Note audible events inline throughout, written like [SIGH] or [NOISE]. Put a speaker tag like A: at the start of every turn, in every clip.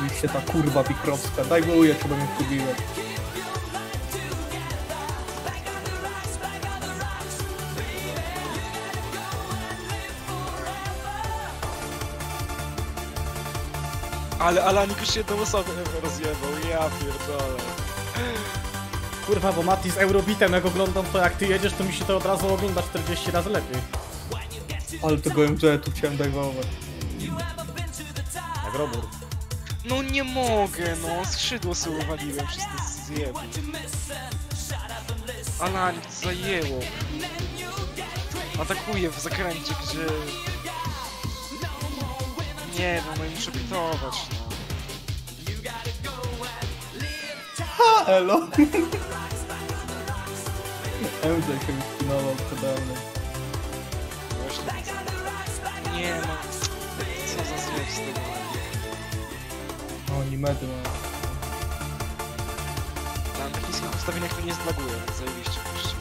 A: Oczywiście ta kurwa Wikrowska. Daj wuję, co mnie kubiłem.
B: Ale Alanik już jedną osobę rozjebał, ja pierdolę.
C: Kurwa, bo Mati z Eurobitem, jak oglądam to jak ty jedziesz, to mi się to od razu ogląda 40 razy lepiej.
A: Ale tego MZ-u chciałem dajwować.
C: Jak robór.
B: No nie mogę, no, skrzydło sobie uwaliłem przez te zjeby. Alanik to zajęło. Atakuje w zakręcie, gdzie... Nie no, no i muszę bitować, no.
A: Ha, elo! Wyspinował przede mną.
B: Właśnie. Nie no. Co za zjeb z tego.
A: Medy mają.
B: Na ustawieniach to nie zlaguje, więc zajebiście goście.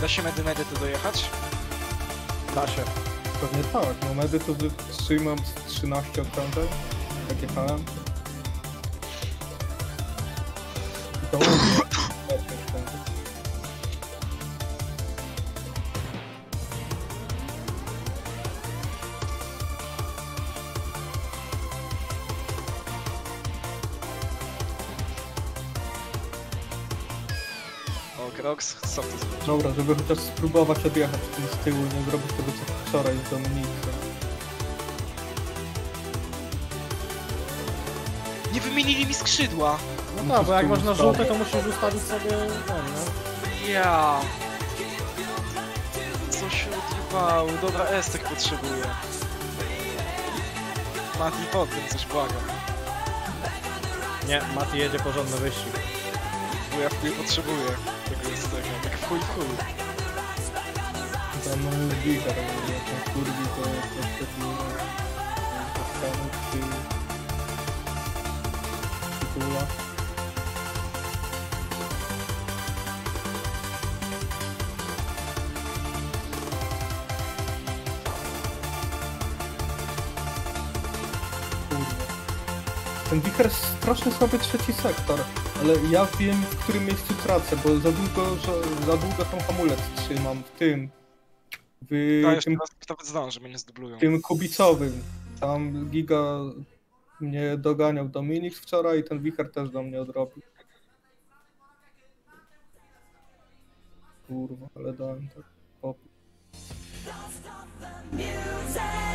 B: Da się medy medy tu dojechać?
C: Da się.
A: Pewnie tak, no medy to wytrzymam z 13 okrążeń, jak jechałem. I to
B: O, Krox, co to zrobić?
A: Dobra, żeby chociaż spróbować odjechać tym z tyłu, nie zrobić tego co wczoraj z Dominikiem.
B: Nie wymienili mi skrzydła!
C: No tak, bo jak masz na żółte, to musisz ustawić sobie no.
B: Ja. Co się odjebało? Dobra, Estek potrzebuje. Mati, pod tym coś błagam.
C: Nie, Mati jedzie porządny wyścig.
B: Bo ja w chuj potrzebuję chuj chuj.
A: Tam jak ten kurwi to spotkamy przy tytula. Kurwa. Ten wicher strasznie słaby trzeci sektor, ale ja wiem w którym miejscu tracę, bo za długo, że, za długo tą hamulec trzymam w tym. W tym,
B: raz nawet zdążę, mnie nie zdublują.
A: tym kubicowym. Tam Giga mnie doganiał Dominik wczoraj i ten wicher też do mnie odrobił. Kurwa, ale dałem tak pop.
B: Będę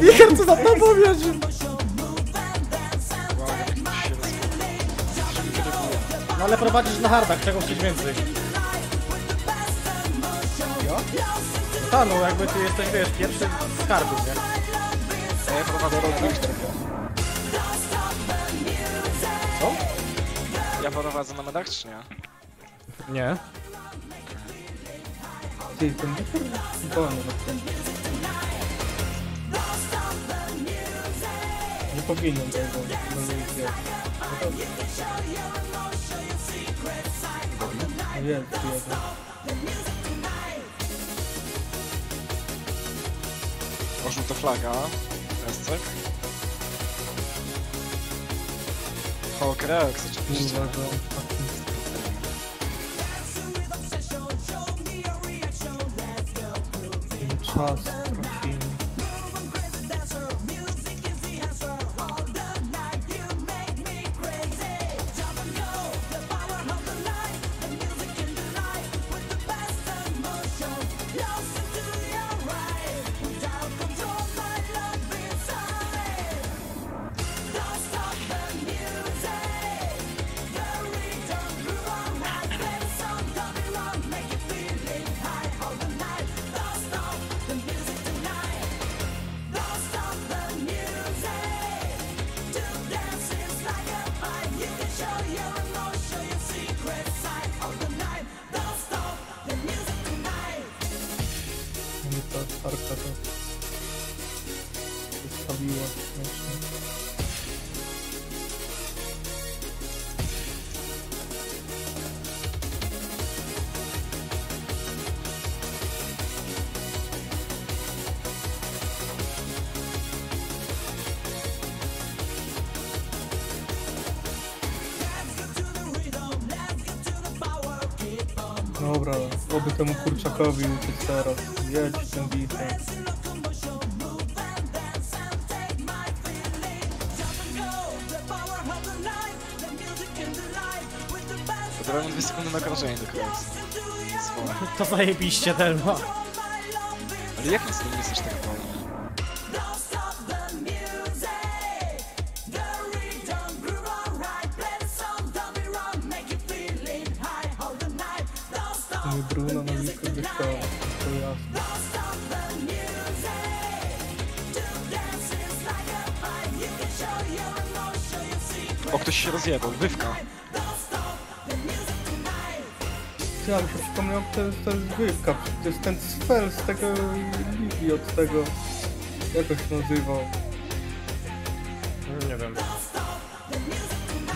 A: wicher
C: co za tobą
B: było.
C: No ale prowadzisz na hardach, czego chcieć więcej? No ta, no jakby ty jesteś, wiesz, pierwszy z hardów, nie?
B: A ja prowadzę rolę
C: Co?
B: Ja prowadzę na medach, czy nie?
C: Nie.
A: Ty, ten wicher wolny na tym. Nie powinien tego, no nie jest. No jest, jeden.
B: O, żółta flaga. Escek. O, Kreox oczywiście.
A: Kurwa, taki... Czas Oby temu kurczakowi uciec teraz. Jedź tym bichem.
D: Podobno dwie sekundy na krążenie do końca.
C: To zajebiście, Delma.
D: Ale jak nic O, ktoś się rozjebał, wywka.
A: Ja mi się przypomniał, to jest, to jest wywka. To jest ten spell z tego ligi od tego. Jak on się nazywał?
C: Nie wiem.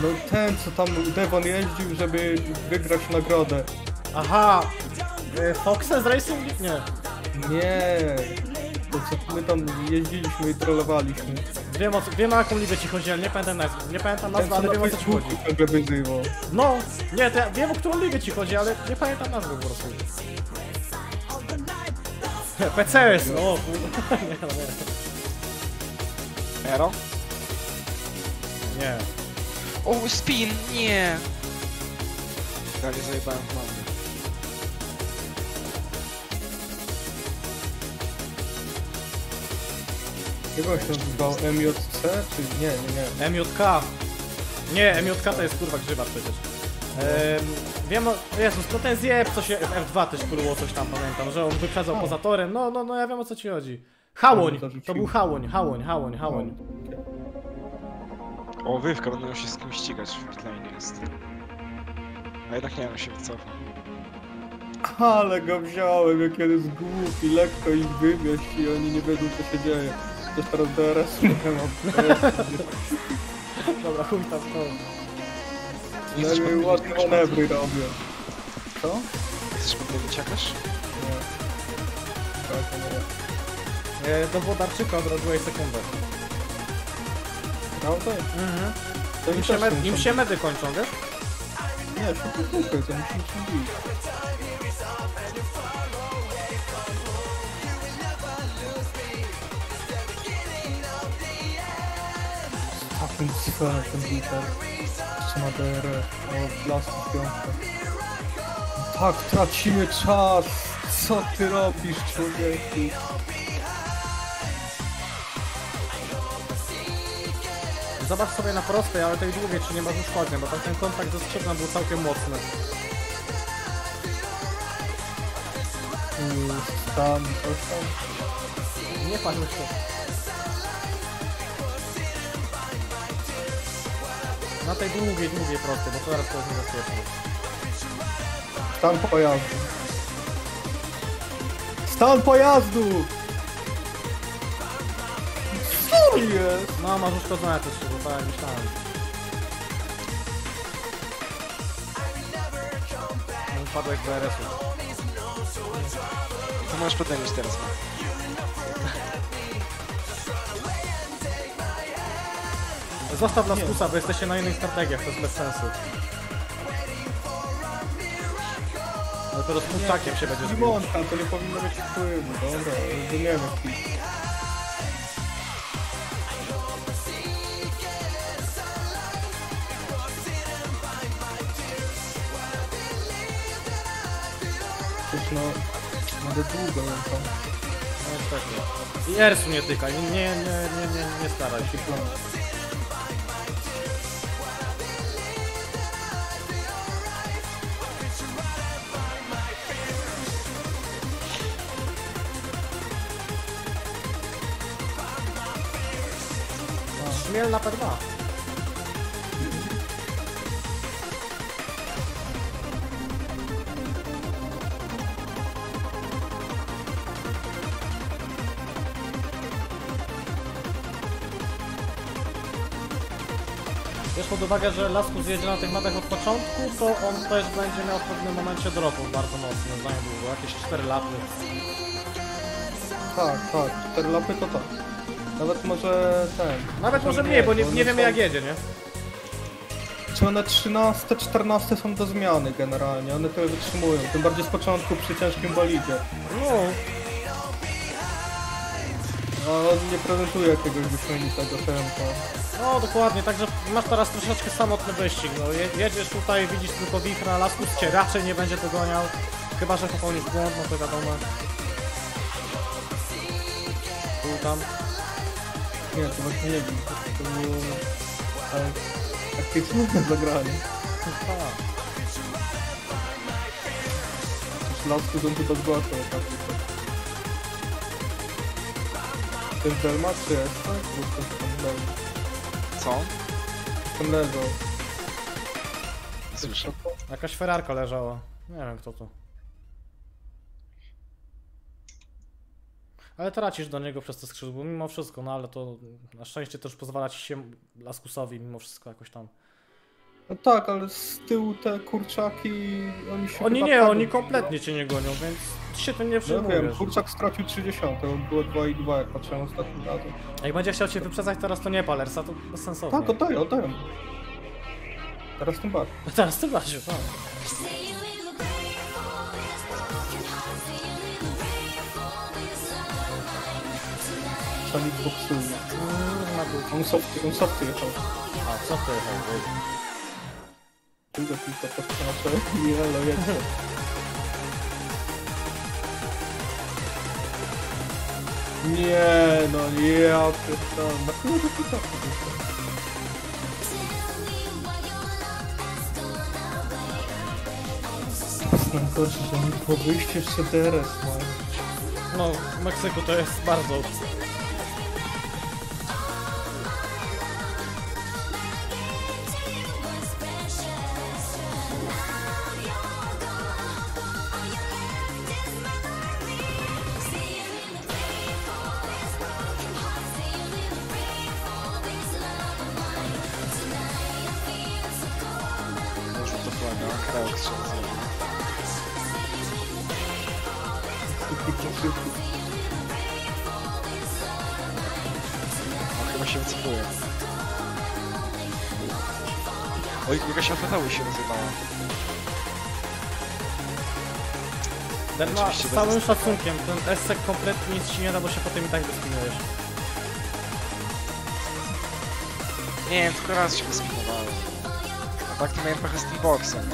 A: No ten, co tam Devon jeździł, żeby wygrać nagrodę.
C: Aha! y, Foxes Racing? Nie.
A: Nie. To co my tam jeździliśmy i trollowaliśmy.
C: Wiem o, wiem o jaką ligę ci chodzi, ale nie pamiętam nazwy. Nie pamiętam nazwy, ale wiem o co ci chodzi. No! Nie, to ja wiem o którą ligę ci chodzi, ale nie pamiętam nazwy po prostu. [LAUGHS] PCS! O kurwa. Nie, no nie.
D: Ero?
C: Nie.
D: O, spin! Nie! Prawie zajebałem w mandę.
A: Jak on się nazywał? MJC? Czy nie, nie, nie.
C: MJK. Nie, MJK to jest kurwa grzyba przecież. Ehm, wiem o... Jezus, to ten zjeb, co się w F2 też było coś tam, pamiętam, że on wyprzedzał
A: O.
C: poza torem. No, no, no, ja wiem o co ci chodzi. Hałoń!
A: No, to
C: był Hałoń, Hałoń, Hałoń, Hałoń.
D: O, wywka, będą się z kimś ścigać w pitlane jest. A jednak nie, on się wycofa.
A: Ale go wziąłem, jak jeden jest głupi, lekko ich wywieźć i oni nie wiedzą co się dzieje. Też teraz DRS nie mam.
C: Dobra, chuj tam, to...
D: Chcesz
A: Najmniej
D: podmienić
A: ładne
D: kogoś,
A: manewry robię. Co?
D: Chcesz podmienić jakoś?
A: Nie. Tak, nie.
C: E, do Wodarczyka odrodziłeś sekundę.
A: Prawda?
C: Mhm.
A: To
C: Im się, med- im się medy kończą, wiesz?
A: Nie, szybko słuchaj, to musimy się bić. Ma DR, o plastik piątka. Tak, tracimy czas! Co ty robisz, człowieku?
C: Zobacz sobie na prostej, ale tej długiej, czy nie masz uszkodzeń, bo tam ten kontakt ze skrzypnem był całkiem mocny.
A: Coś tam.
C: Nie patrz już to. Na tej długiej, długiej prostej, bo teraz to jest niebezpieczne.
A: Stan pojazdu. Stan pojazdu! Co jest?
C: No, masz uszkodzone też, bo tak jak myślałem. Upadłeś z DRS-u.
D: To możesz podmienić teraz,
C: Zostaw Laskusa, bo jesteście na innych strategiach, to jest bez sensu. Dopiero z kurczakiem się będziesz bił.
A: Limonka, to nie powinno być wpływu. Dobra, rozumiemy. Przecież no, będę długo tam
C: No niestety. I Ersu nie tykaj, nie, nie, nie, nie, nie, nie staraj się. miałem lapa 2. Też pod uwagę, że Laskus jedzie na tych matach od początku, to on też będzie miał w pewnym momencie dropów bardzo mocny, za długo, jakieś 4 lapy.
A: Tak, tak, 4 lapy to tak. Nawet może ten.
C: Nawet może mniej, bo nie, nie wiemy jak jedzie, nie?
A: Czy one 13, 14 są do zmiany generalnie, one tyle wytrzymują, tym bardziej z początku przy ciężkim bolidzie.
C: No,
A: A on nie prezentuje jakiegoś wyśmienitego tempa.
C: no dokładnie, także masz teraz troszeczkę samotny wyścig, no je, jedziesz tutaj, widzisz tylko wichra, Laskus cię raczej nie będzie dogoniał, chyba, że popełnisz błąd, no to wiadomo. Tu tam.
A: Nie, to właśnie nie wiem, to było... Tak, takie smutne [LAUGHS] zagranie. Lasku bym chyba zgłaszał tak. Ten Delma czy jest? tak? Bo to tam leży.
D: Co?
A: Tam leżał.
D: Słyszę.
C: Jakaś ferarka leżała. Nie wiem kto to. Ale tracisz do niego przez te skrzydło, mimo wszystko, no ale to na szczęście też pozwala ci się Laskusowi mimo wszystko jakoś tam.
A: No tak, ale z tyłu te kurczaki, oni się
C: Oni nie, oni kompletnie cię nie gonią, więc ty się tym nie
A: No wiem,
C: przejmujesz.
A: kurczak stracił 30, on było 2 i 2 jak patrzyłem ostatnim razem.
C: Jak będzie chciał cię wyprzedzać teraz, to nie palersa, to bezsensownie.
A: Tak, oddaję, oddaję. Teraz tym bardziej. [LAUGHS]
C: Teraz ty bardziej, tak.
A: Sami boksuje.
C: Mm, na dół.
A: On softy, on softy jechał.
C: A, co ty? Ej,
A: Tylko kilka podskacze. Nie, no. Nie, no ja pierdolę. Na chuj do pita Najgorsze, że oni po wyjściu jeszcze DRS mają.
C: No, w Meksyku to jest bardzo...
D: Oj, jakaś alfatały się nazywała.
C: Derma,
D: Oczywiście
C: z całym szacunkiem, ten Essek kompletnie nic ci nie da, bo się potem i tak wyspinujesz.
D: Nie wiem, tylko raz się wyspinowałem. A tak to miałem trochę z tym boksem.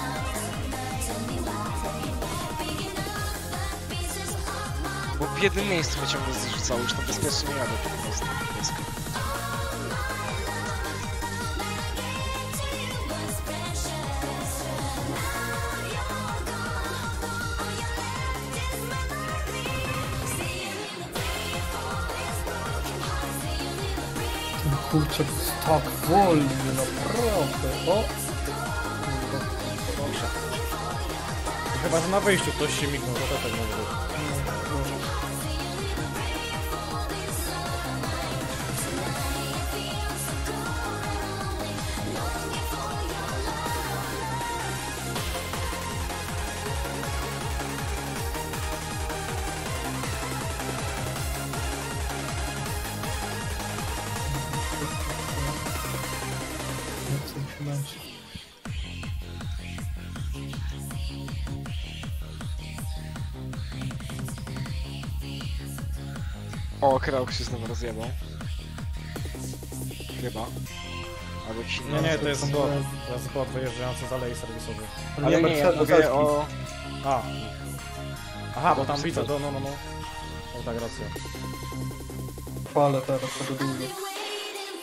D: Bo w jednym miejscu mnie ciągle zrzucało, już tam bezpiecznie nie jadę
A: tak wolny, naprawdę. O!
C: Dobrze. Chyba, że na wyjściu ktoś się mignął, to tak może być.
D: O, Krauk się znowu rozjebał. Chyba. Albo inny.
C: Nie, nie, to jest
A: to
C: bot.
A: nie-
C: To jest bot wyjeżdżający z alei serwisowej.
A: Ale
D: nie, ja
A: Mercedes,
D: mówię o...
C: A. Aha, bo tam widzę, to no, no, no. No tak, racja.
A: Palę teraz tego długo.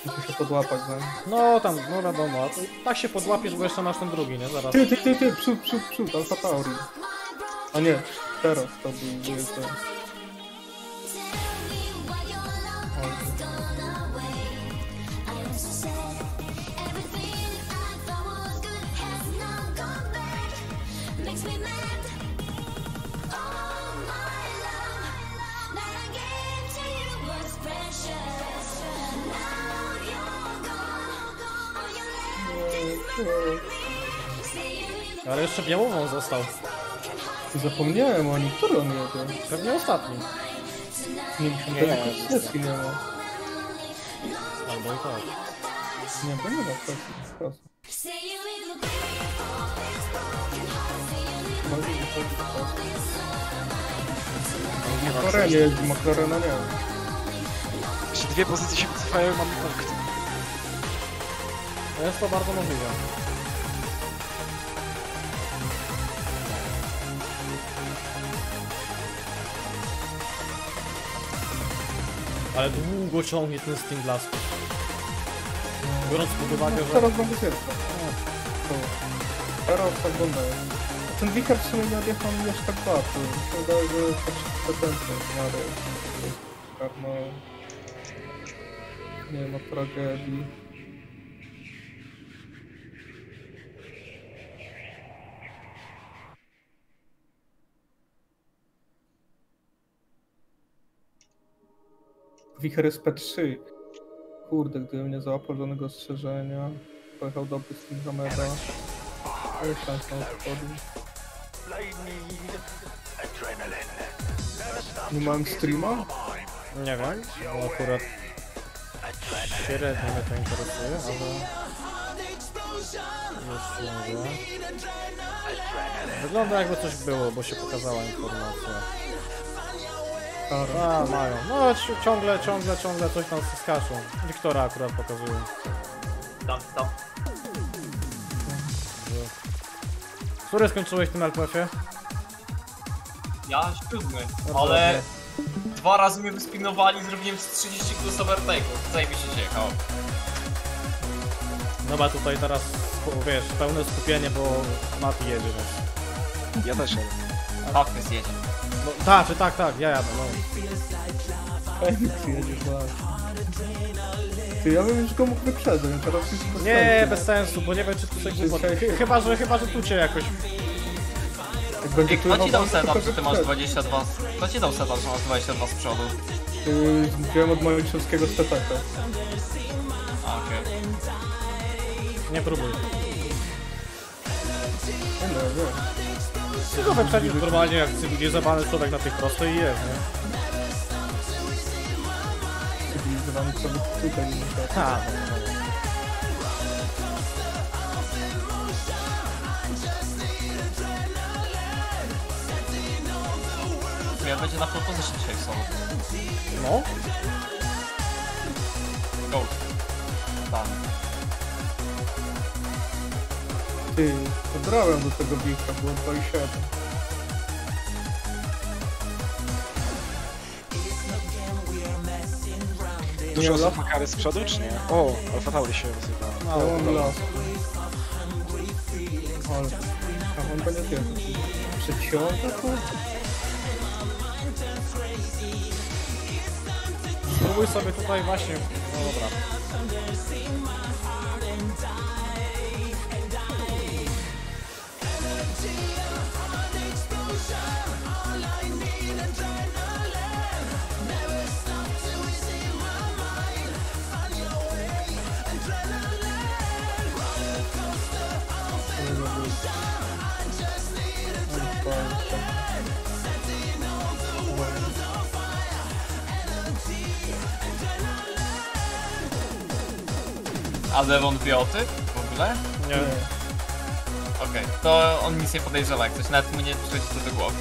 A: Muszę się podłapać nim.
C: No tam, no wiadomo, a to tak się podłapiesz, bo jeszcze masz ten drugi, nie? Zaraz.
A: Ty, ty, ty, ty, przód, przód, przód, Alfa Tauri. A nie, teraz to był ten.
C: Ale jeszcze białową został.
A: Zapomniałem o nim, który on jedzie?
C: Pewnie ostatni.
A: Nie wiem,
D: Nie,
A: nie, sesji nie ma.
C: Albo i tak.
A: Nie, to nie ma sesji, proszę.
E: Say you little baby,
A: Może nie chodzi o sesję. McLarenie jeździ, McLarena nie.
D: Jeszcze dwie pozycje się wycofają i mamy punkt.
C: Jest to bardzo możliwe. Ale długo ciągnie ten Steam Blast. Biorąc pod uwagę, że...
A: Teraz pierwsza. To. Teraz tak wygląda. Ten wicher w sumie nie odjechał mi aż tak bardzo. Wydaje, że te pretensje w miarę. Karma... Nie ma tragedii. Wicher jest P3. Kurde, gdybym nie załapał żadnego ostrzeżenia, pojechał dobry z tym Hameda, ale szansa na odchodu. Nie mam streama?
C: Nie wiem, bo akurat średnio mnie to interesuje, ale... Wygląda jakby coś było, bo się pokazała informacja. A, mają. No ci- ciągle, ciągle, ciągle coś tam skaczą. Wiktora akurat pokazują.
F: Tam, tam.
C: Który skończyłeś w tym LPF-ie?
F: Ja siódmy, ale dwa razy mnie wyspinowali, zrobiłem z 30 plus overtake'ów. Zajebiście się jechało.
C: Dobra, tutaj teraz, wiesz, pełne skupienie, bo Mati jedzie, więc...
D: Ja też jadę.
F: Hawkes jedzie.
C: Tak, czy tak, tak, ja jadę, no.
A: Ty, ja bym już go mógł wyprzedzać, teraz już
C: Nie, bez sensu, bo nie wiem, czy tu
A: sensu.
C: Chy- Chyba, że, chyba, że tu cię jakoś...
A: Jak będzie
F: Ej, kto ci dał setup, że ty masz
A: wyprzedza.
F: 22... Kto ci dał setup, że masz 22 z przodu?
A: Yy, Wziąłem od Maliszewskiego z TTK.
F: A, okej.
C: Nie próbuj.
A: Nie no, wiem.
C: Ty go wyprzedzisz normalnie, jak cywilizowany człowiek na tej prostej i jest, nie?
A: Cywilizowany sobie tutaj nie
C: no.
F: Ja będzie na position dzisiaj solo.
C: no.
F: Go. Tam.
A: Ty, podrałem do tego bicha, było 2,7.
D: Dużo osób ma kary z przodu, czy nie? O, Alfa Tauri się rozjebała.
A: Ja mam las. Ale... A on będzie pierwszy. Przeciąga to?
C: Spróbuj sobie tutaj właśnie... No dobra.
F: A Devon wie o tym w ogóle?
C: Nie.
A: Nie.
F: Okej, to on nic nie podejrzewa, jak coś nawet mu nie przychodzi to do głowy.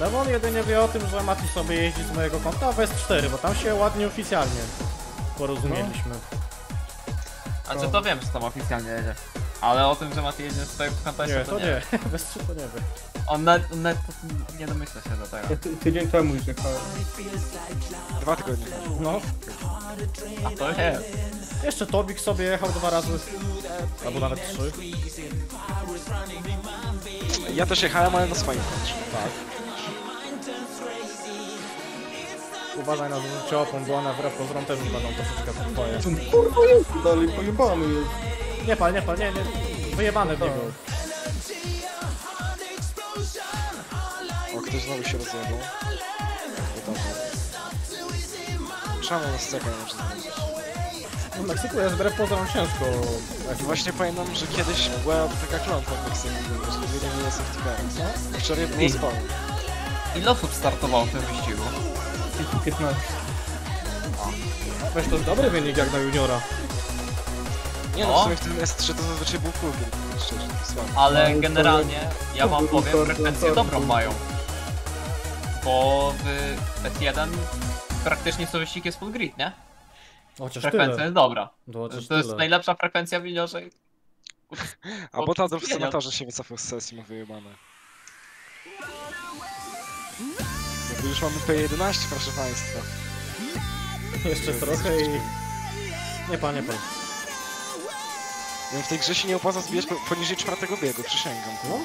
C: Lewon jedynie wie o tym, że Mati sobie jeździ z mojego konta w S4, bo tam się ładnie oficjalnie porozumieliśmy.
F: Znaczy to wiem, że tam oficjalnie jedzie. Ale o tym, że Mati jedzie z twojego konta
C: Nie, to nie. [LAUGHS] Bez trzy to nie wie.
F: On nawet, on nawet nie domyśla się do tego.
A: Ty, tydzień temu już jechałem.
D: Dwa tygodnie.
C: No.
F: A to jest.
C: Jeszcze Tobik sobie jechał dwa razy. Albo nawet trzy.
D: Ja też jechałem, ale na swoim kontrze.
C: Tak. Uważaj na zużycie opon, bo one wbrew pozorom też będą troszeczkę twoje.
A: Ten kurwa jest dalej, pojebany jest.
C: Nie pal, nie pal, nie, nie. Wyjebane w niego.
D: O, ktoś znowu się rozjebał. Czemu nas czeka, nie można?
C: W Meksyku jest wbrew pozorom ciężko.
B: Właśnie pamiętam, że kiedyś była taka klątwa w Meksyku, że ludzie nie było safety car. Wczoraj było
F: I-
B: sporo.
F: Ile osób startowało w tym wyścigu?
A: Tylko 15.
C: Weź to jest dobry wynik jak na juniora.
B: Nie no, w sumie w tym S3 to zazwyczaj był krukiem, szczerze, słabo.
F: Ale
A: to-
F: generalnie, ja wam powiem, frekwencję dobrą mają. Bo w S1 praktycznie co wyścig jest full grid, nie?
C: Chociaż
F: Frekwencja
C: tyle.
F: jest dobra.
C: To chociaż
F: To jest
C: tyle.
F: najlepsza frekwencja w juniorze.
B: A bo ta w senatorze się wycofał z sesji, ma wyjebane. Jakby już mamy P11, proszę państwa.
C: Jeszcze trochę i... Nie pan, nie pan.
B: Wiem, w tej grze się nie opłaca zbijać po, poniżej czwartego biegu, przysięgam.
C: No.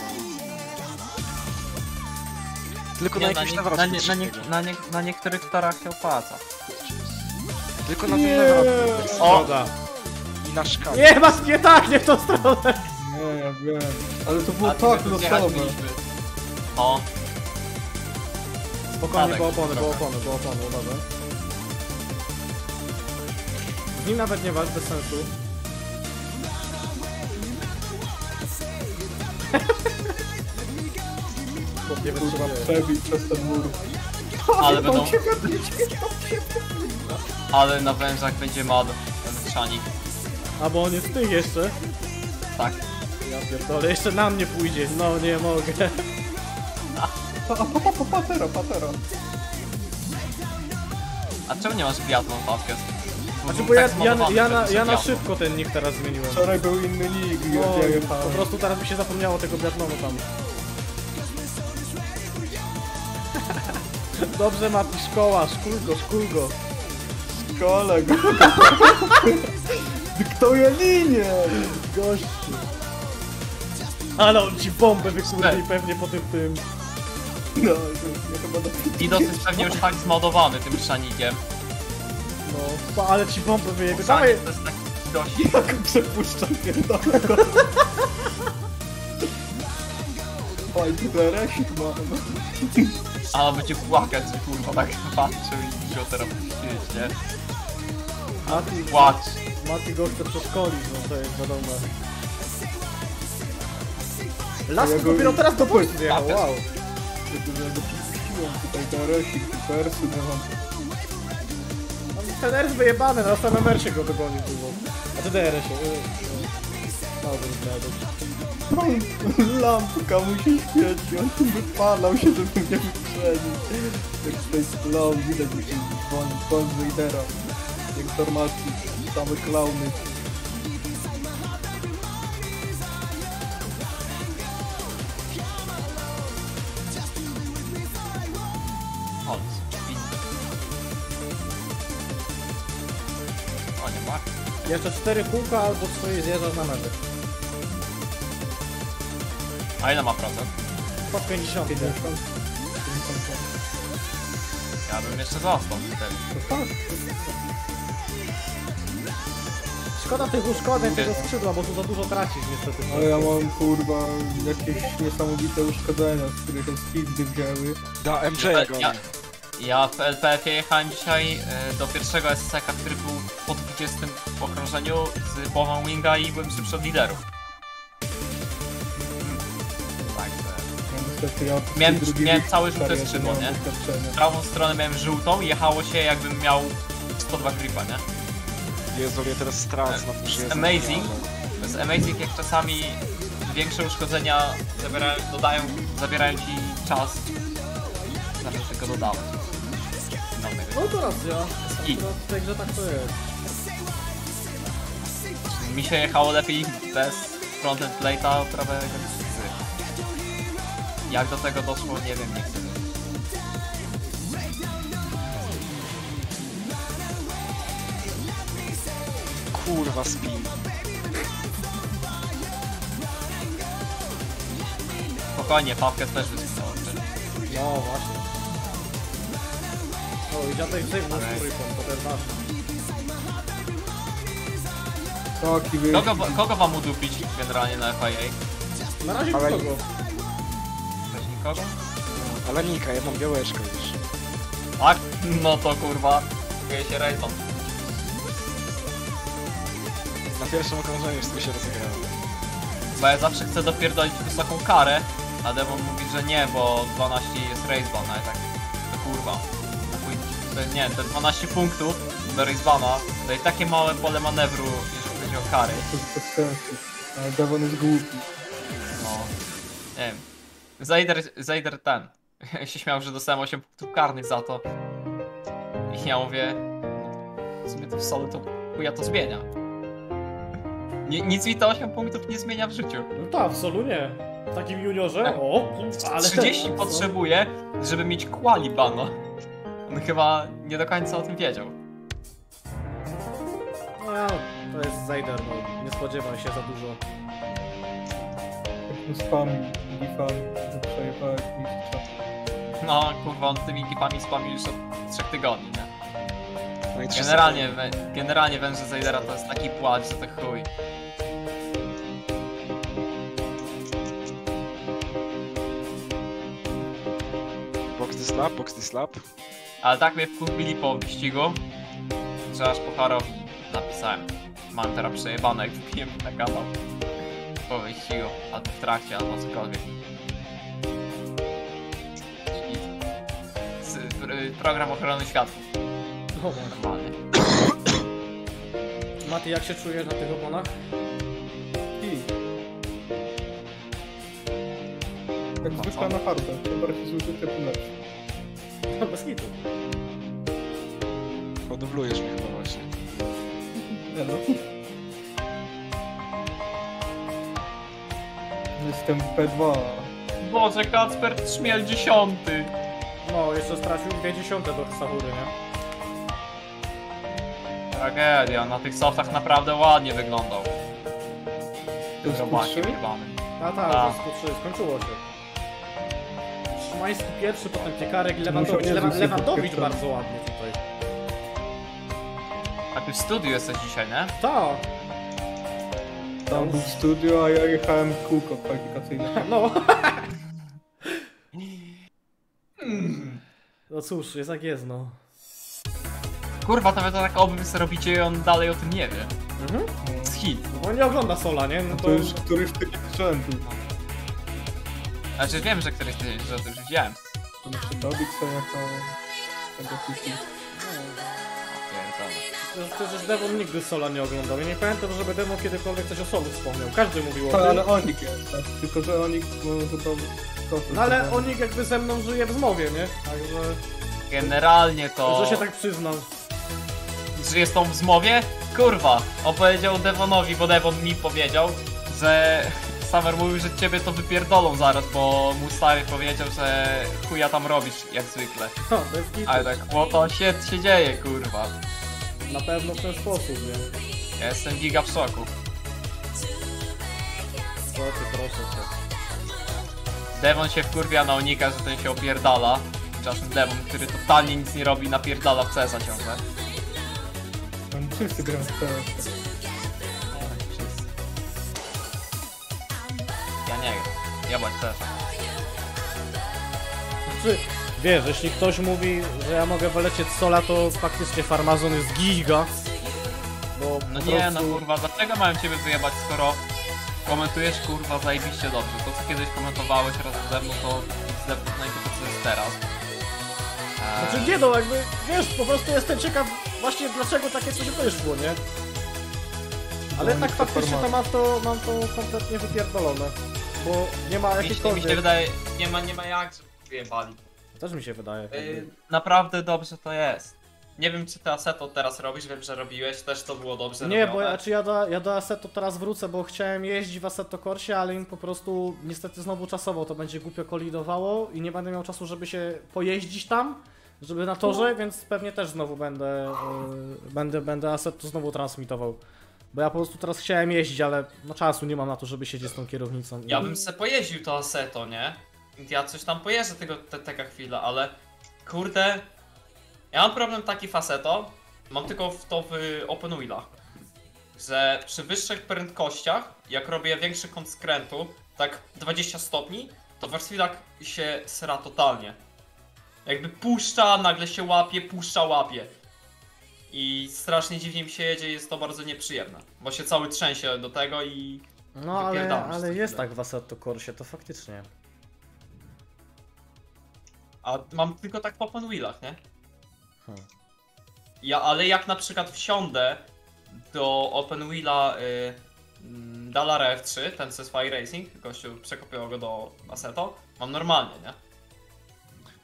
B: Tylko na
F: Nie, na,
B: jakimś
F: na, nie, na, nie, na, nie, na niektórych torach się opłaca.
B: Tylko na
A: Nie.
B: tym nawrocie.
F: O!
C: Szkoda.
B: I na szkale.
C: Nie, masz nie tak, nie w tą stronę.
A: Nie, ja wiem. Ale to było
F: A
A: tak
F: tu zjechać
A: losowe.
F: mieliśmy. O,
C: Spokojnie,
F: Spadek
C: bo opony, bo
F: trochę.
C: opony, bo opony, uważaj. Z nim nawet nie walcz, bez sensu. Chłopie,
A: Kurwa,
C: wytrzymamy.
A: przebić przez ten mur. [LAUGHS]
F: ale będą, ale na wężach będzie mad, ten szanik.
C: A bo on jest tych jeszcze.
F: Tak.
C: Ja pierdolę, jeszcze na mnie pójdzie. No nie mogę.
A: A, a, pa, pa, pa, patera, patera.
F: A czemu nie masz biathlon podcast?
C: Znaczy, bo ja, ja,
F: zmodowany,
C: ja, na, ja na
F: biathlon.
C: szybko ten nick teraz zmieniłem.
A: Wczoraj był inny lig,
C: No,
A: ja
C: po prostu teraz mi się zapomniało tego biatlonu tam. [LAUGHS] Dobrze Mati, szkoła, go, szkól go.
A: Kolega. [LAUGHS] Dyktuje linię.
C: Gościu. Ale on ci bombę wykurwi pewnie po tym tym.
A: No, ja chyba do
F: Didos jest pewnie już tak zmodowany tym szanikiem.
C: No, pa, ale ci bombę wyjebie. Dawaj,
F: to jest taki Didosik. [LAUGHS]
A: Jak przepuszczam pierdolego. Fajny deresik mam.
F: A będzie płakać, kurwa tak patrzył i wziął teraz puścić, nie?
C: Mati,
F: Płacz.
C: Mati go chce przeszkolić, no to jest wiadomo. Las
A: Ja go-
C: dopiero teraz do Polski wjechał, wow.
A: Przepuściłem tutaj deresik, persy, nie mam.
C: Ten RS wyjebany, na samym mercie go dogonił dużo. A ty DRS-ie. Dobrze, dobrze. [LAUGHS]
A: Lampka mu się świeci, on tu wypalał się, żeby mnie wyprzedzić. Jak tutaj clown, widać, że się dzwoni, dzwoni z. Jak w formacji, same klauny.
F: Chodź. O, nie ma.
C: Jeszcze cztery kółka albo trzy zjeżdżasz na metę.
F: A ile ma procent?
C: Po 50.
A: 50.
F: Ja bym jeszcze został wtedy.
A: To tak.
C: Szkoda tych uszkodzeń tego skrzydła, bo tu za dużo tracisz niestety.
A: Ale ja mam kurwa jakieś niesamowite uszkodzenia, z których speedy wzięły.
B: Da MJ
F: Ja,
B: go.
F: ja, ja w LPF-ie jechałem dzisiaj e, do pierwszego SSK, który był po 20 okrążeniu z połową winga i byłem szybszy od liderów. Także...
A: Ja
F: Miałem- miałem całe żółte skrzydło, nie? prawą stronę miałem żółtą i jechało się jakbym miał 102 gripa, nie?
B: Jezu, ja teraz stracę na tym, że jest
F: Amazing. To jest amazing jak czasami większe uszkodzenia zabierają, dodają, zabierają ci czas zamiast tylko dodawać. Finalnego.
C: No to racja.
F: I-
C: grze tak to jest.
F: Mi się jechało lepiej bez frontend plate'a prawego. Jak do tego doszło, nie wiem, nie chcę
B: Kurwa, spin.
F: Spokojnie, Pawkę też wyspinał.
C: No właśnie. O, i dziadek
F: Ale-
C: z trójką, to też ważne.
A: Taki.
F: Kogo, kogo wam udupić generalnie na FIA?
C: Na razie
B: Ale-
C: nikogo.
F: Też nikogo?
B: Ale Nika, ja mam białeczkę już.
F: Tak? No to kurwa, czuję się Rayton.
B: Na pierwszym okrążeniu wszystko się rozegrało.
F: Bo ja zawsze chcę dopierdolić wysoką karę, a Demon mówi, że nie, bo 12 jest racebana i tak, to kurwa. To nie, te 12 punktów do racebana to jest takie małe pole manewru, jeżeli chodzi o kary.
A: To jest bez sensu. Ale Devon jest głupi.
F: No, nie wiem. Zajder, Zajder ten. [LAUGHS] się śmiał, że dostałem 8 punktów karnych za to. I ja mówię, w sumie to w solo to chuja to zmienia. Ni- nic mi to 8 punktów nie zmienia w życiu.
C: No tak, w solu nie. W takim juniorze?
F: Tak.
C: O, ale...
F: 30
C: no.
F: potrzebuje, żeby mieć quali bano. On chyba nie do końca o tym wiedział.
C: No, to jest Zajder, no. Nie spodziewam się za dużo.
A: Jak mu spami, gifami, to przejebałeś mistrza.
F: No kurwa, on tymi gifami spamił już od 3 tygodni, nie?
B: No
F: Generalnie, wę- generalnie węże Zajdera to jest taki płacz, że to chuj.
B: Sekundy. Box this lap, box this lap.
F: Ale tak mnie wkurwili po wyścigu, że aż po Haro napisałem. Mam teraz przejebane, jak wpijem na kanał. Po wyścigu, albo w trakcie, albo cokolwiek. Pr- program ochrony światła,
C: No,
F: normalnie. [COUGHS]
C: Mati, jak się czujesz na tych oponach?
A: I. Jak zwykle na hardę, tym bardziej zużyty lepszy.
C: No, bez hitu.
B: Podublujesz mnie chyba właśnie.
A: Nie no. Jestem P2.
F: Boże, Kacper Trzmiel dziesiąty!
C: No, jeszcze stracił dwie dziesiąte do Sahury, nie?
F: Tragedia, na tych softach naprawdę ładnie wyglądał.
A: To
F: Robakiem
A: Q3?
F: jebany.
C: A tak,
F: A.
C: to jest po trzy, skończyło się. Szymański pierwszy, potem Piekarek i Lewandowicz. Lewa- Lewandowicz bardzo ładnie tutaj.
F: A ty w studiu jesteś dzisiaj, nie?
C: Tak,
A: Tam był studio, a ja jechałem w kółko kwalifikacyjne. [LAUGHS]
C: no. No cóż, jest jak jest, no.
F: Kurwa, to wy to tak oby sobie robicie i on dalej o tym nie wie.
C: Mhm.
F: Z hit.
C: No bo nie ogląda Sola, nie? No to...
A: To już któryś taki rzędu.
F: Znaczy wiem, że któryś ty, że to już widziałem.
A: To muszę dobić sobie jako... tego.
F: Pierdolę.
C: Przecież- Przecież Devon nigdy Sola nie oglądał. Ja nie pamiętam, żeby Devon kiedykolwiek coś o Solu wspomniał. Każdy mówił o tym.
A: ale Onik jest, tak? Tylko że Onik no, chyba...
C: No ale. Onik jakby ze mną żyje w zmowie, nie? Także...
F: Generalnie to...
C: Że się tak przyznam.
F: Że jest tą w zmowie? Kurwa, opowiedział Devonowi, bo Devon mi powiedział, że Summer mówił, że ciebie to wypierdolą zaraz, bo mu stary powiedział, że chuja tam robisz, jak zwykle. [LAUGHS]
C: No, bez kitu.
F: Ale tak, bo to się, się dzieje, kurwa.
C: Na pewno w ten sposób, nie?
F: Ja jestem giga w szoku.
C: Co ty, proszę cię.
F: Devon się wkurwia na Onika, że ten się opierdala. Tymczasem Devon, który totalnie nic nie robi, napierdala w CS ciągle.
A: Oni wszyscy grają w PS.
F: Jebać CS.
C: Znaczy, wiesz, jeśli ktoś mówi, że ja mogę wylecieć z Sola, to faktycznie Farmazon jest giga. Bo
F: No nie,
C: prostu...
F: no kurwa, dlaczego mają ciebie wyjebać, skoro komentujesz kurwa zajebiście dobrze. To co kiedyś komentowałeś razem ze mną, to zdepnąć najpierw co jest teraz. Eee,
C: Znaczy nie no, jakby, wiesz, po prostu jestem ciekaw właśnie dlaczego takie coś wyszło, nie? Ale tak
A: to
C: faktycznie to mam to, mam to kompletnie wypierdolone. Bo nie ma
F: mi, się, mi
C: jakiejkolwiek...
F: się wydaje, nie ma, nie ma jak, żeby wyjebali.
C: Też mi się wydaje.
F: Yy, naprawdę dobrze to jest. Nie wiem czy ty Aseto teraz robisz, wiem, że robiłeś, też to było dobrze
C: Nie, bo
F: robione.
C: ja, znaczy ja, do, ja do Assetto teraz wrócę, bo chciałem jeździć w Assetto Corsie, ale im po prostu niestety znowu czasowo to będzie głupio kolidowało i nie będę miał czasu, żeby się pojeździć tam, żeby na torze, więc pewnie też znowu będę, yy, będę, będę Assetto znowu transmitował. Bo ja po prostu teraz chciałem jeździć, ale no czasu nie mam na to, żeby siedzieć z tą kierownicą.
F: Ja bym se pojeździł to Aseto, nie? Ja coś tam pojeżdżę tego, te, taka chwila, ale kurde, ja mam problem taki w Aseto, mam tylko w to w Open Wheelach, że przy wyższych prędkościach, jak robię większy kąt skrętu, tak 20 stopni, to w się sra totalnie. Jakby puszcza, nagle się łapie, puszcza, łapie. I strasznie dziwnie mi się jedzie, jest to bardzo nieprzyjemne. Bo się cały trzęsie do tego i
C: No ale, ale jest
F: chwilę.
C: tak w Assetto Corsie, to faktycznie.
F: A mam tylko tak po open wheelach, nie?
C: Hmm.
F: Ja, ale jak na przykład wsiądę do open wheela y, mm, Dallara F3, ten Spy Racing, gościu przekopiował go do Assetto, mam normalnie, nie?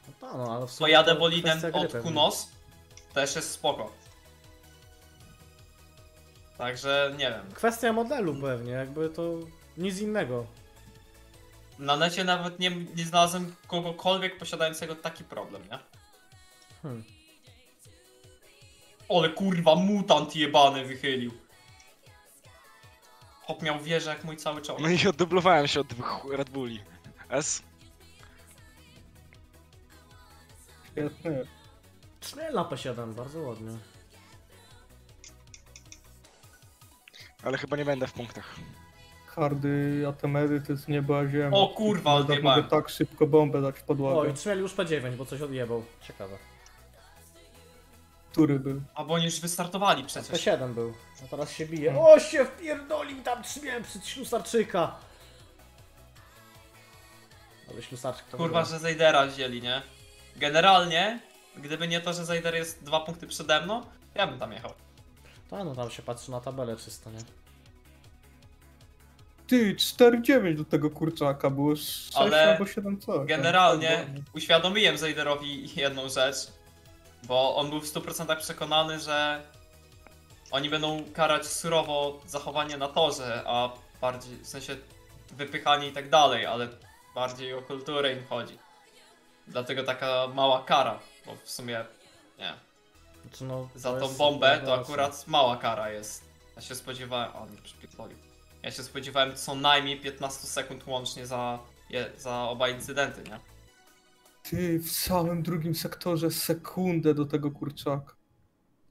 C: No tak, no ale w sumie
F: Pojadę
C: to
F: bolidem od. Kunos, też jest spoko. Także nie wiem.
C: Kwestia modelu pewnie, jakby to nic innego.
F: Na necie nawet nie, nie znalazłem kogokolwiek posiadającego taki problem, nie?
C: Hmm.
F: Ole kurwa, mutant jebany wychylił. Hop miał wieżę jak mój cały czołg.
B: No i oddublowałem się od dwóch Red Bulli. S?
C: Na P7, bardzo ładnie.
B: Ale chyba nie będę w punktach.
A: Hardy Atemery to jest nieba ziemia.
F: O kurwa,
A: Nawet
F: odjebałem.
A: mogę tak szybko bombę dać w
C: O,
A: podłogę.
C: i trzymali już P9, bo coś odjebał. Ciekawe.
A: Który był?
F: A bo oni już wystartowali przecież.
C: P7 był, a teraz się bije. O, się wpierdolił tam trzymałem przed ślusarczyka. Ale ślusarczyk to
F: Kurwa, że Zajdera wzięli, nie? Generalnie, gdyby nie to, że Zajder jest dwa punkty przede mną, ja bym tam jechał.
C: Tak, no tam się patrzy na tabelę czysto, nie?
A: Ty, 4-9 do tego kurczaka, było 6
F: Ale
A: albo 7 co?
F: Generalnie uświadomiłem Zajderowi jedną rzecz, bo on był w 100% przekonany, że oni będą karać surowo zachowanie na torze, a bardziej, w sensie wypychanie i tak dalej, ale bardziej o kulturę im chodzi. Dlatego taka mała kara, bo w sumie nie.
C: Znaczy, no,
F: Za tą
C: jest
F: bombę to akurat mała kara jest. Ja się spodziewałem. O, nie przypierdolił. Ja się spodziewałem co najmniej 15 sekund łącznie za, je, za oba incydenty, nie?
A: Ty, w samym drugim sektorze sekundę do tego kurczaka.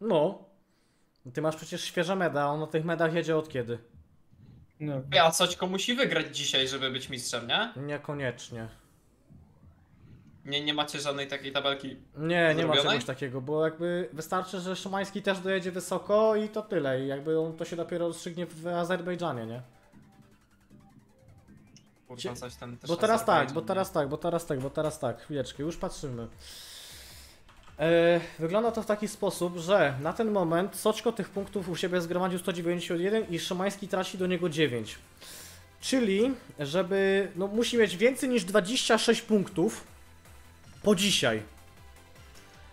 C: No. Ty masz przecież świeże meda, a on na tych medach jedzie od kiedy?
A: Nie
F: A Coćko musi wygrać dzisiaj, żeby być mistrzem, nie?
C: Niekoniecznie.
F: Nie, nie macie żadnej takiej tabelki.
C: Nie, nie ma
F: Zrobionej?
C: czegoś takiego, bo jakby wystarczy, że Szymański też dojedzie wysoko i to tyle. I jakby on to się dopiero rozstrzygnie w Azerbejdżanie, nie?
F: Kurwa, coś ten też
C: Bo teraz tak, bo teraz tak, bo teraz tak, bo teraz tak, chwileczkę, już patrzymy. E, wygląda to w taki sposób, że na ten moment Soczko tych punktów u siebie zgromadził 191 i Szymański traci do niego 9. Czyli, żeby, no musi mieć więcej niż 26 punktów po dzisiaj.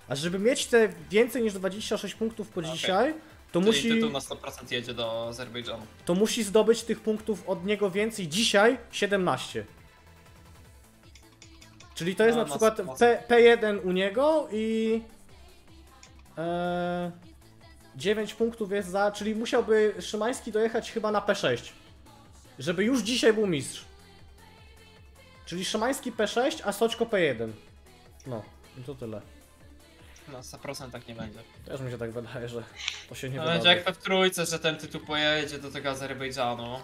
C: A żeby mieć te więcej niż 26 punktów po
F: Okej.
C: dzisiaj, to
F: Czyli
C: musi,
F: tytuł na 100% jedzie do Azerbejdżanu.
C: to musi zdobyć tych punktów od niego więcej dzisiaj 17. Czyli to jest
F: No,
C: na
F: no,
C: przykład
F: no.
C: P, P1 u niego i e, 9 punktów jest za, czyli musiałby Szymański dojechać chyba na P6, żeby już dzisiaj był mistrz. Czyli Szymański P6, a Soczko P1. No, i to tyle.
F: Na 100% tak nie będzie.
C: Też mi się tak wydaje, że to się nie
F: No
C: wydarzy.
F: będzie jak we w trójce, że ten tytuł pojedzie do tego Azerbejdżanu.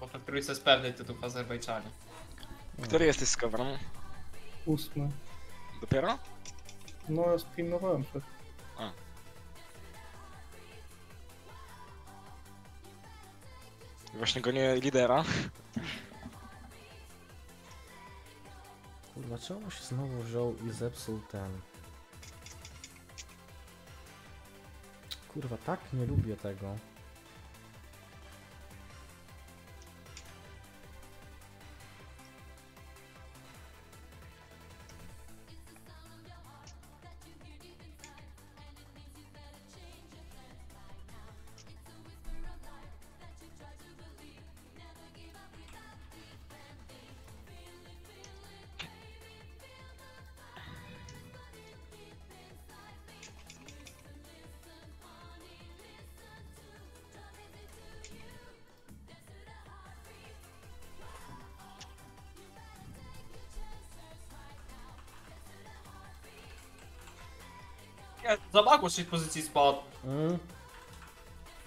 F: Bo we w trójce jest pewny tytuł w Azerbejdżanie.
B: Który jesteś z coverem?
A: Ósmy.
B: Dopiero?
A: No ja spilnowałem przed.
B: Właśnie gonię lidera.
C: Kurwa, czemu się znowu wziął i zepsuł ten... Kurwa, tak nie lubię tego.
F: Nie, zabrakło 6 pozycji spod.
C: Mm.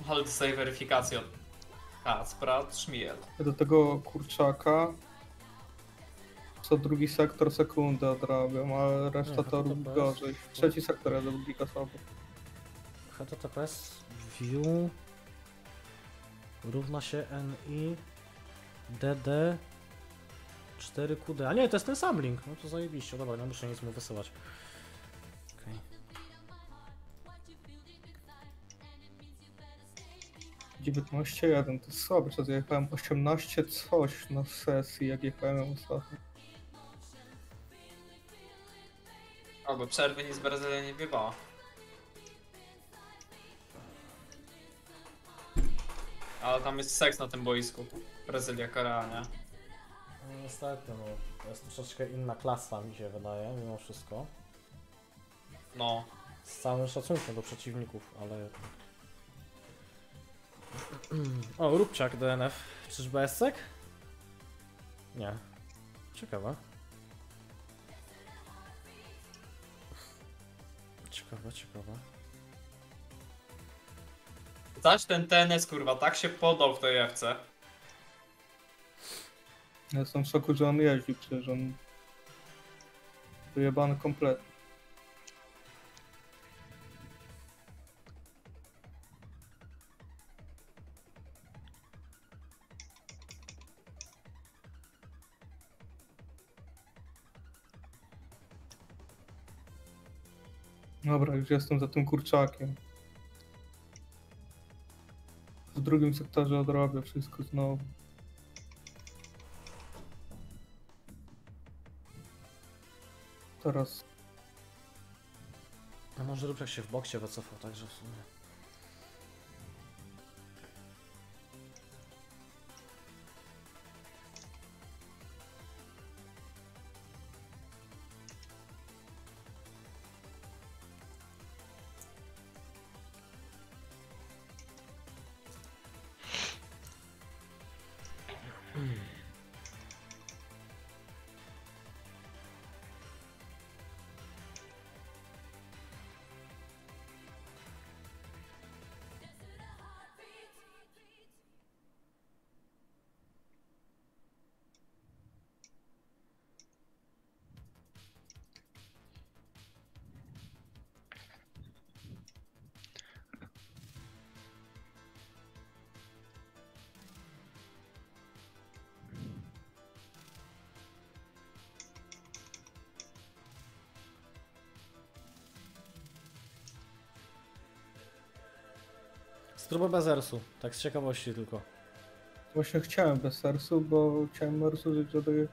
F: Ale dostaję weryfikację od Kacpra Szmiel.
A: Do tego kurczaka co drugi sektor sekundę odrabiam, ale reszta
C: Nie,
A: to rób gorzej. Trzeci sektor ja do drugiego słabo.
C: https view równa się ni dd 4qd. A nie, to jest ten sam link. No to zajebiście. Dobra, nie muszę nic mu wysyłać.
A: 19.1 to jest słabe, że zjechałem 18 coś na sesji, jak jechałem ostatnio.
F: O, bo przerwy nic Brazylia nie bywało. Ale tam jest seks na tym boisku. Brazylia, Korea, nie?
C: No, niestety, no. To jest troszeczkę inna klasa, mi się wydaje, mimo wszystko.
F: No.
C: Z całym szacunkiem do przeciwników, ale o, Rubciak DNF. Czyżby Essek? Nie. Ciekawe. Ciekawe, ciekawe.
F: Zaś ten TNS kurwa tak się podał w tej FC.
A: Ja jestem w szoku, że on jeździł, przecież on... Wyjebany kompletnie. Dobra, już jestem za tym kurczakiem. W drugim sektorze odrobię wszystko znowu. Teraz
C: A może Rubciak się w boksie wycofał, także w sumie... Spróbuj bez ersu, tak z ciekawości tylko.
A: Właśnie chciałem bez sercu, bo chciałem rozłożyć, żeby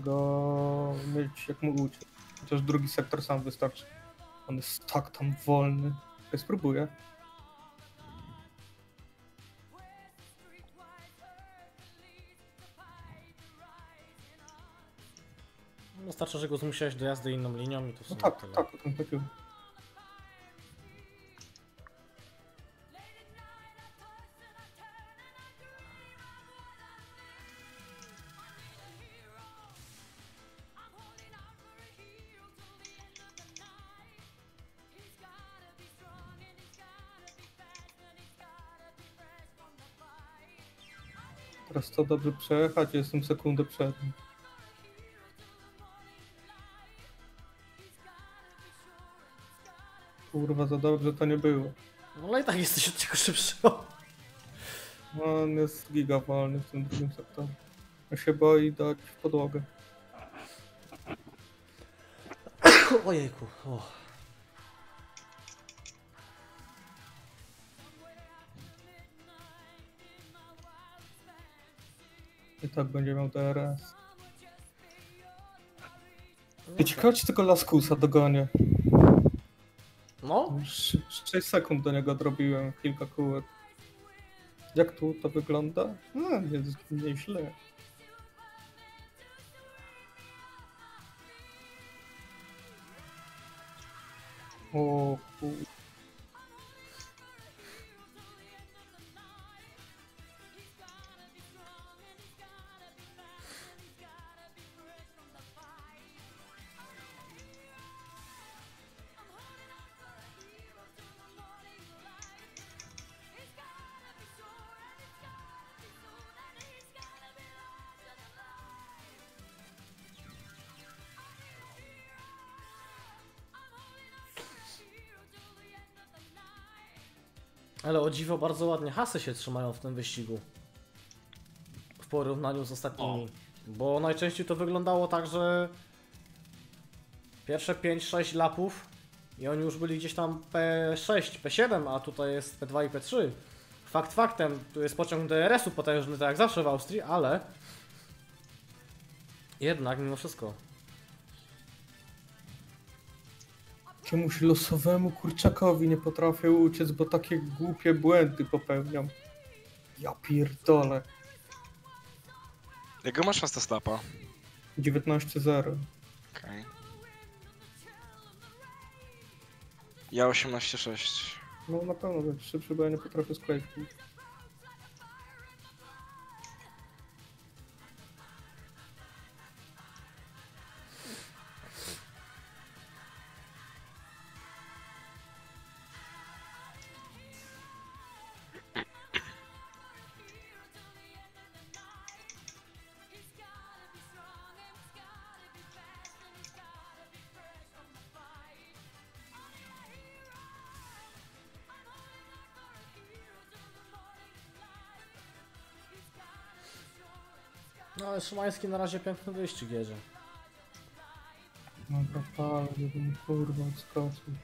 A: go mieć jak mu uciec. Chociaż drugi sektor sam wystarczy. On jest tak tam wolny. Ja spróbuję.
C: Wystarczy, że go zmusiłeś do jazdy inną linią i to w
A: No
C: sumie
A: tak,
C: tyle.
A: tak, o tym to dobrze przejechać, jestem sekundę przed nim. Kurwa, za dobrze to nie było.
C: No ale i tak jesteś od ciebie szybszego.
A: No, on jest giga wolny w tym drugim sektorze. Ja się boi dać w podłogę. [COUGHS]
C: Ojejku. O.
A: I tak będzie miał DRS. Ja ciekawe, czy tego Laskusa dogonię.
C: No,
A: Już 6 sekund do niego odrobiłem, kilka kółek. Jak tu to wygląda? No, jest nieźle. O, kur...
C: Ale o dziwo bardzo ładnie hasy się trzymają w tym wyścigu. W porównaniu z ostatnimi. Bo najczęściej to wyglądało tak, że pierwsze 5-6 lapów i oni już byli gdzieś tam P6, P7, a tutaj jest P2 i P3. Fakt faktem, tu jest pociąg DRS-u potężny, tak jak zawsze w Austrii, ale jednak mimo wszystko.
A: Czemuś losowemu kurczakowi nie potrafię uciec, bo takie głupie błędy popełniam. Ja pierdolę.
B: Jakiego masz fasta slapa?
A: 19-0.
B: Okej. Ja 18.6.
A: No na pewno będzie szybszy, bo ja nie potrafię skleić.
C: Szymański na razie piękny wyścig jedzie.
A: Dobra, pal, żebym kurwa odskoczył.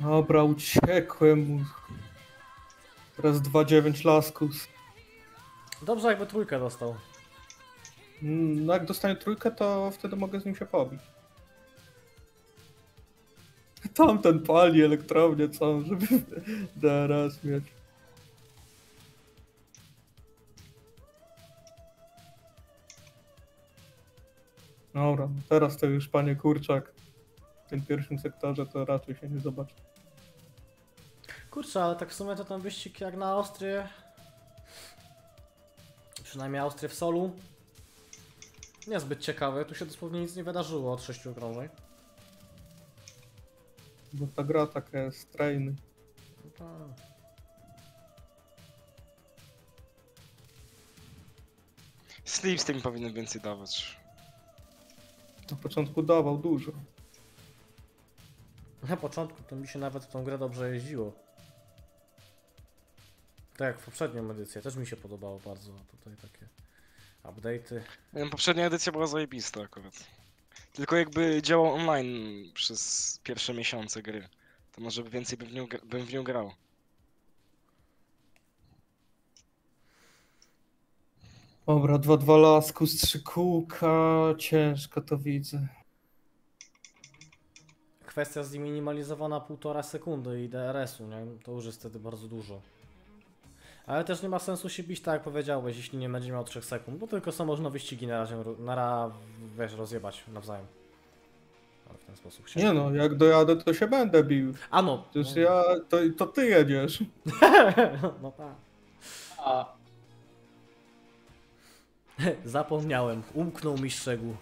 A: Dobra, uciekłem mu. Teraz 2-9 laskus.
C: Dobrze jakby trójkę dostał.
A: Mm, No jak dostanie trójkę, to wtedy mogę z nim się pobić. [LAUGHS] Tamten pali elektrownię całą, żeby [LAUGHS] DRS mieć. Dobra, teraz to już panie Kurczak w tym pierwszym sektorze to raczej się nie zobaczy.
C: Kurczę, ale tak w sumie to ten wyścig jak na Austrię. Przynajmniej Austrię w solu. Niezbyt ciekawy, tu się dosłownie nic nie wydarzyło od 6 okrążeń.
A: Bo ta gra taka jest trainy.
C: No tak.
B: Slipstream powinien więcej dawać.
A: Na początku dawał dużo.
C: Na początku to mi się nawet w tą grę dobrze jeździło. Tak jak w poprzednią edycję, też mi się podobało bardzo. Tutaj takie update'y.
B: Poprzednia edycja była zajebista akurat. Tylko jakby działał online przez pierwsze miesiące gry, to może by więcej bym w nią, bym w nią grał.
A: Dobra, 2-2 laskus, 3 kółka, ciężko to widzę.
C: Kwestia zminimalizowana półtora sekundy i DRS-u, nie? To już jest wtedy bardzo dużo. Ale też nie ma sensu się bić, tak jak powiedziałeś, jeśli nie będzie miał 3 sekund, bo tylko są można wyścigi na razie, na ra, wiesz, rozjebać nawzajem. Ale w ten sposób się...
A: Nie no, jak dojadę, to się będę bił.
C: A no!
A: Przecież
C: no,
A: ja, to, to ty jedziesz. [LAUGHS]
C: no tak.
F: A, [LAUGHS]
C: Zapomniałem, umknął mi szczegół.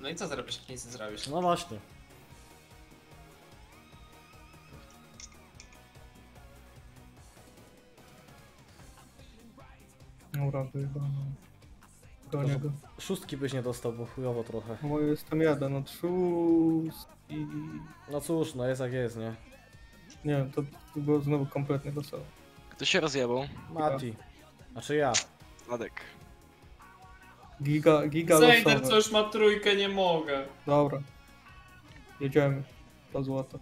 F: no i co zrobisz, jak nic nie zrobisz?
C: No właśnie.
A: Wyjebane. Gonię go.
C: Szóstki byś nie dostał, bo chujowo trochę.
A: Bo jestem jeden od szóstki.
C: No cóż, no jest jak jest, nie?
A: Nie wiem, to, to było znowu kompletnie wesoło.
B: Kto się rozjebał?
C: Mati. Znaczy ja.
B: Ladek.
A: Giga, giga
F: Zejder,
A: losowe.
F: co już ma trójkę, nie mogę.
A: Dobra. Jedziemy. Po złoto.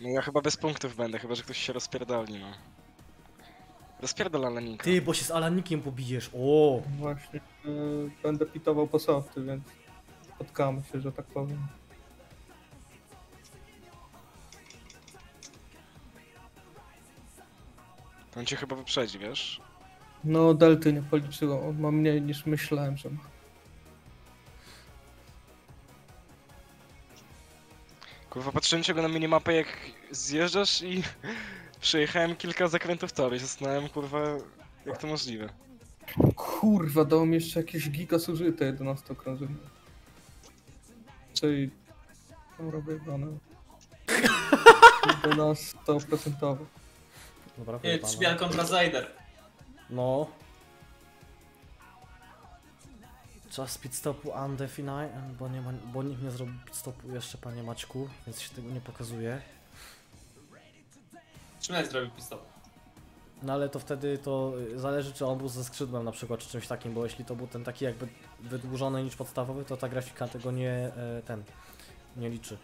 B: No ja chyba bez punktów będę, chyba że ktoś się rozpierdolni, no. Rozpierdol Leninka.
C: Ty, bo się z Alanikiem pobijesz. O!
A: Właśnie. y, będę pitował po softy, więc spotkamy się, że tak powiem.
B: To on cię chyba wyprzedzi, wiesz?
A: No, delty nie policzyło. On ma mniej niż myślałem, że ma.
B: Kurwa, patrzyłem cię go na minimapę jak zjeżdżasz i przejechałem kilka zakrętów tory i zastanawiałem, kurwa, jak to możliwe.
A: Kurwa, dał mi jeszcze jakieś giga zużyte 11 okrążenie. Czyli wyjebane. Do nas 100%.
C: Dobra, wyjebane.
F: Trzybian kontra Zajder.
C: No. Czas pit stopu undefined, bo, nie ma, bo nikt nie zrobił pit stopu jeszcze, panie Maćku, więc się tego nie pokazuje.
F: Trzybian zrobił pistol.
C: No ale to wtedy to y, zależy, czy on był ze skrzydłem na przykład, czy czymś takim, bo jeśli to był ten taki jakby wydłużony niż podstawowy, to ta grafika tego nie, e, ten, nie liczy.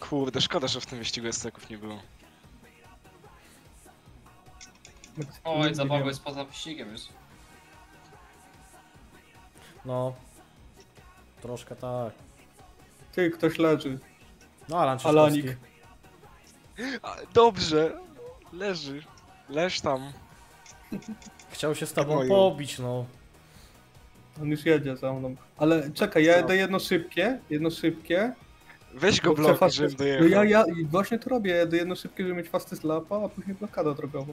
B: Kurde, szkoda, że w tym wyścigu STK-ów nie było.
F: Oj, zabawa jest poza wyścigiem już.
C: No, troszkę tak.
A: Ty, ktoś leży.
C: No, Alan
A: Alanik.
B: A, dobrze, leży. Leż tam.
C: Chciał się z tobą pobić, no.
A: On już jedzie za mną. Ale czekaj, ja jedę jedno szybkie, jedno szybkie.
B: Weź go blok,
A: fasty-
B: żebym
A: No
B: dojechał.
A: ja, ja i właśnie to robię, jedę jedno szybkie, żeby mieć fasty slapa, a później blokada drogowa.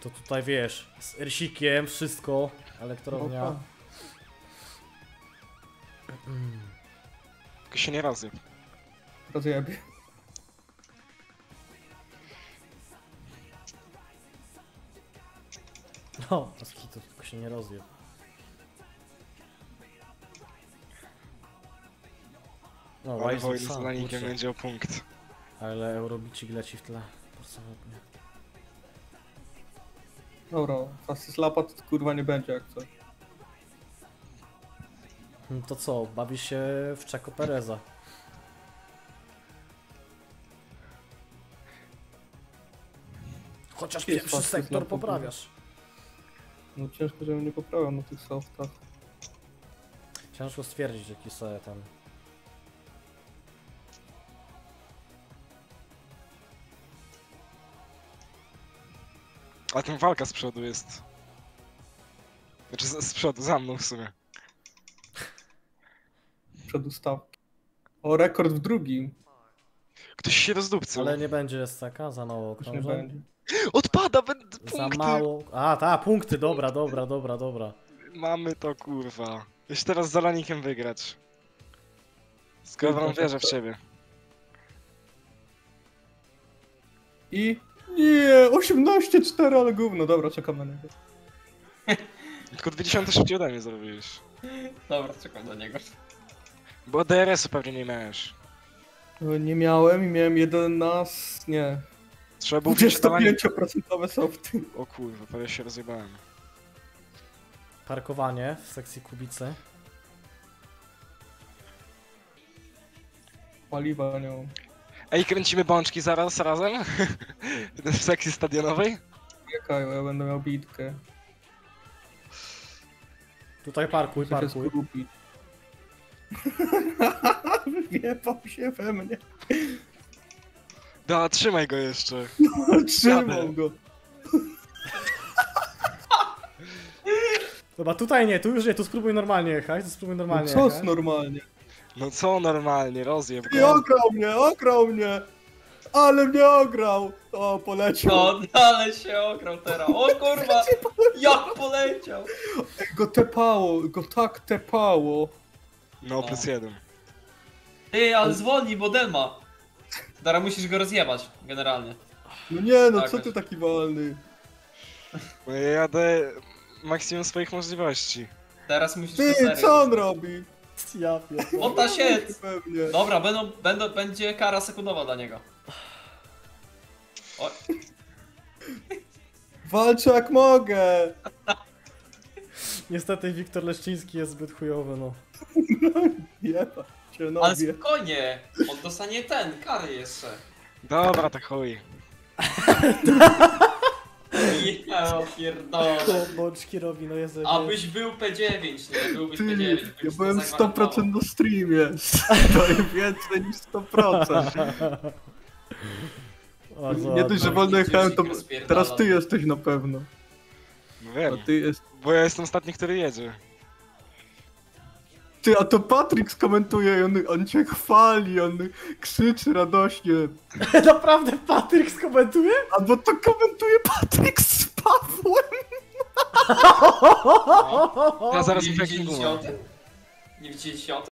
C: To tutaj wiesz, z Ersikiem, wszystko, elektrownia.
A: Opa.
B: Tylko się nie razy.
A: Rozjebie.
C: No, to tylko się nie rozje. No, Rising
B: wojny z
C: Sun,
B: Lanikiem
C: kurczę.
B: będzie o punkt.
C: Ale Eurobicik leci w tle. Podstawownie.
A: Dobra, fasty slapa to kurwa nie będzie jak coś.
C: No to co, bawisz się w Czeko Pereza. Chociaż
A: Jest
C: pierwszy sektor
A: slap,
C: poprawiasz.
A: No ciężko, żebym nie poprawiał na tych softach.
C: Ciężko stwierdzić jaki sobie ten.
B: A tam walka z przodu jest. Znaczy z, z przodu, za mną w sumie.
A: Przed ustawki. O, rekord w drugim.
B: Ktoś się rozdupcył.
C: Ale nie będzie SCK za mało okrążeń.
A: będzie.
B: Odpada,
C: Za
B: punkty.
C: mało. A, ta, punkty, dobra, dobra, dobra, dobra.
B: Mamy to kurwa. Jeszcze teraz z Alanikiem wygrać. Skoro wierzę w ciebie.
A: I... Nie, 18-4, ale gówno. Dobra, czekam na niego. [LAUGHS]
B: Tylko 20 szybciej ode mnie zrobiłeś.
F: Dobra, czekam do niego.
B: Bo DRS-u pewnie nie miałeś.
A: Nie miałem i miałem 11... nie.
B: Trzeba było wziąć Alanik.
A: 25% softy.
B: O kurwa, prawie się rozjebałem.
C: Parkowanie w sekcji kubicy.
A: Paliwa nie mam.
B: Ej, kręcimy bączki zaraz razem? [LAUGHS] w sekcji stadionowej?
A: Czekaj, ja będę miał bitkę.
C: Tutaj parkuj,
A: się
C: parkuj.
A: skupić. [LAUGHS] Się we mnie.
B: Da, trzymaj go jeszcze. [LAUGHS]
A: Trzymał go. [LAUGHS]
C: Dobra, tutaj nie, tu już nie, tu spróbuj normalnie jechać, tu spróbuj
A: No
C: normalnie
A: co
C: jechać.
A: normalnie?
B: No co normalnie, rozjeb
A: I
B: go.
A: ograł mnie, ograł mnie! Ale mnie ograł! O, poleciał.
F: No, ale się ograł teraz. O [LAUGHS] kurwa! Jak poleciał!
A: Go tepało, go tak tepało.
B: No, plus jeden.
F: Ty, ale zwolnij, bo Den ma. Dara, musisz go rozjebać, generalnie.
A: No nie no,
F: Tak,
A: co ty taki wolny?
B: Bo ja jadę maksimum swoich możliwości.
F: Teraz musisz
A: Ty,
F: serio.
A: co on robi?
C: Ja pierdolę.
F: Ota się! [LAUGHS]
A: Pewnie.
F: Dobra, będą, będą, będzie kara sekundowa dla niego. O,
A: Walczę jak mogę.
C: Niestety Wiktor Leszczyński jest zbyt chujowy, no. [LAUGHS]
A: Jeba cię
F: ale spokojnie! On dostanie ten, kary jeszcze.
B: Dobra, tak chuj. [LAUGHS]
F: Ja pierdolę.
C: Bączki robi, no jest...
F: Abyś był P9, nie? Byłbyś
A: Ty,
F: P9.
A: ja byłem
F: to zagwarantował.
A: 100% na streamie. [LAUGHS] To jest więcej niż 100%.
C: Bardzo
A: Nie dość, że wolno jechałem, to teraz ty jesteś na pewno.
B: No wiem,
A: ty jest...
B: bo ja jestem ostatni, który jedzie.
A: Ty, a to Patryk skomentuje i on, on cię chwali, on krzyczy radośnie. [LAUGHS]
C: Naprawdę Patryk skomentuje?
A: Albo to komentuje Patryk z Pawłem. [LAUGHS]
B: Ja zaraz
F: Nie widzieliście o tym? Nie widzieliście o tym?